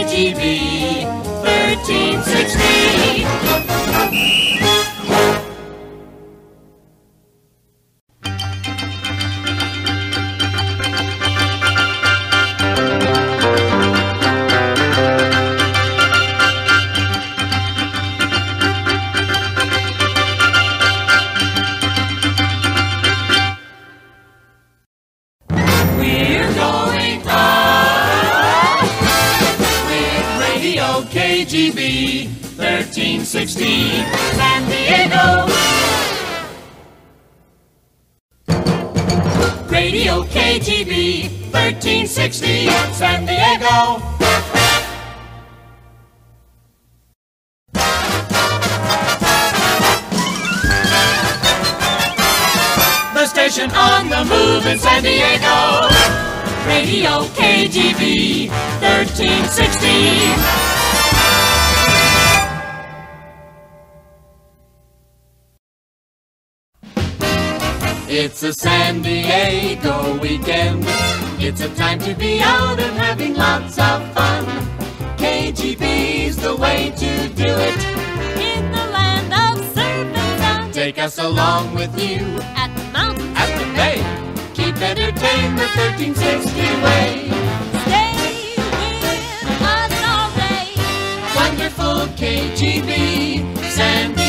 KGB 1360. Radio KGB 1360 San Diego. Radio KGB 1360 San Diego. The station on the move in San Diego. Radio KGB 1360. It's a San Diego weekend. It's a time to be out and having lots of fun. KGB's the way to do it. in the land of surf and sun. Take us along with you At the mountains, at 1360 way. stay with us all day. Wonderful KGB, San Diego.